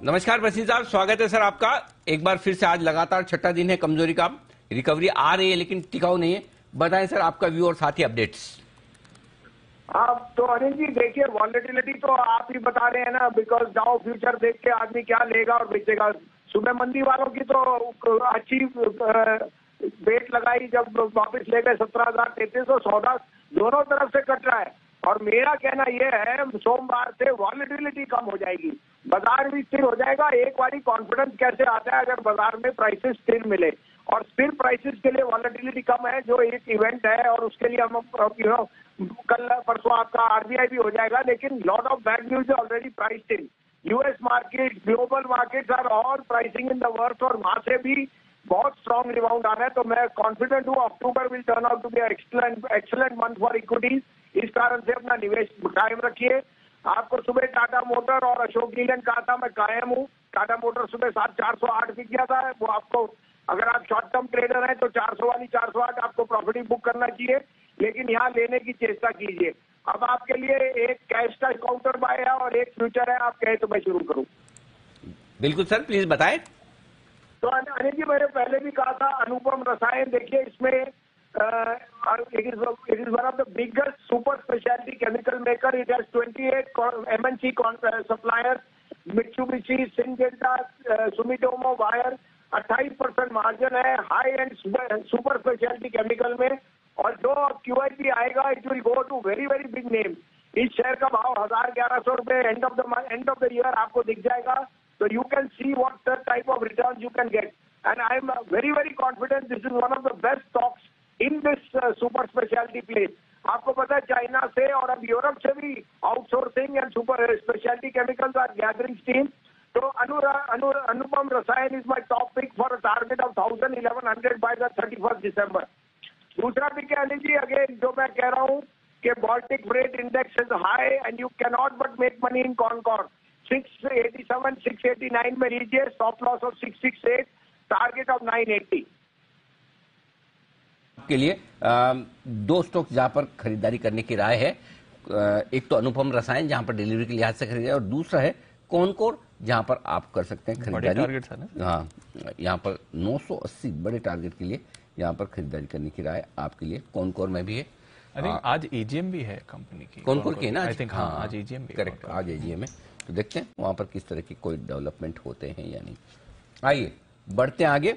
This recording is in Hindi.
नमस्कार बसिन साहब। स्वागत है सर आपका। एक बार फिर से आज लगातार छठा दिन है कमज़ोरी का। रिकवरी आ रही है, लेकिन टिकाऊ नहीं है। बताएँ सर आपका व्यू और साथ ही अपडेट्स आप तो अनिल जी, देखिए वॉलिटिलिटी तो आप ही बता रहे हैं ना बिकॉज़ नाउ फ्यूचर देख के आदमी क्या लेगा और बेचेगा। सुबह मंदी वालों की तो अच्छी बेट लगाई जब वापिस ले गए सत्रह हज़ार तैतीस सौ सौदा दोनों तरफ़ से कट रहा है। और मेरा कहना यह है, सोमवार से वॉलिटिलिटी कम हो जाएगी। बाज़ार भी स्थिर हो जाएगा। एक बारी कॉन्फिडेंस कैसे आता है अगर बाज़ार में प्राइसेस स्थिर मिले? और स्थिर प्राइसेस के लिए वॉलिटिलिटी कम है, जो एक इवेंट है और उसके लिए हम यू नो कल, परसों आपका आरबीआई भी हो जाएगा, लेकिन lot of bad news already price in US market global market are all pricing in the worth और वहाँ से भी बहुत स्ट्रॉन्ग रिबाउंड आ रहा है। तो मैं कॉन्फिडेंट हूँ October will turn out to be excellent excellent month for equities इस कारण से अपना निवेश कायम रखिए। आपको सुबह टाटा मोटर और अशोक नीलन कहा था मैं कायम हूँ। टाटा मोटर सुबह सात चार सौ आठ भी किया था। वो आपको अगर आप शॉर्ट टर्म ट्रेडर हैं तो चार सौ वाली चार सौ आठ आपको प्रॉफिट बुक करना चाहिए। लेकिन यहाँ लेने की चेष्टा कीजिए। अब आपके लिए एक कैश का काउंटर बाय है और एक फ्यूचर है आप कहे तो मैं शुरू करूँ। बिल्कुल सर प्लीज़ बताए। तो अनिल जी मैंने पहले भी कहा था अनुपम रसायन देखिए इसमें it is it is one of the biggest super specialty chemical maker. It has 28 MNC uh, suppliers, Mitsubishi, Syngenta, uh, Sumitomo Wire. 28 percent margin है। High and super speciality chemical में। और जो क्यू आई पी आएगा it will go to very very big name इस शेयर का भाव हज़ार ग्यारह सौ रुपए end of the end of the year आपको दिख जाएगा। तो you can see what type of return you can get and I am very very confident this is one of the best stocks in this super speciality place आपको पता है चाइना से और अब यूरोप से भी outsourcing and super speciality chemicals are gathering steam तो Anupam Rasayan is my top pick for target of thousand eleven hundred by the thirty first December दूसरा पिक है अनिल जी अगेन जो मैं कह रहा हूँ कि Baltic freight index is high and you can not but make money in Concord six eighty seven six eighty nine में लीजिए stop loss of six six eight target of nine eighty के लिए दो स्टॉक जहाँ पर खरीदारी करने की राय है। एक तो अनुपम रसायन जहाँ पर डिलीवरी के लिहाज से खरीदारी और दूसरा है कौनकोर जहाँ पर आप कर सकते हैं खरीदारी। हाँ यहाँ पर 980 बड़े टारगेट के लिए यहाँ पर खरीदारी करने की राय आपके लिए कौनकोर में भी है। आई थिंक आज एजीएम भी है कंपनी की। कौनकोर की ना आई थिंक हाँ, हाँ आज एजीएम भी करेक्ट आज एजीएम है। तो देखते हैं वहाँ पर किस तरह की कोई डेवलपमेंट होते हैं या नहीं। आइए बढ़ते हैं आगे।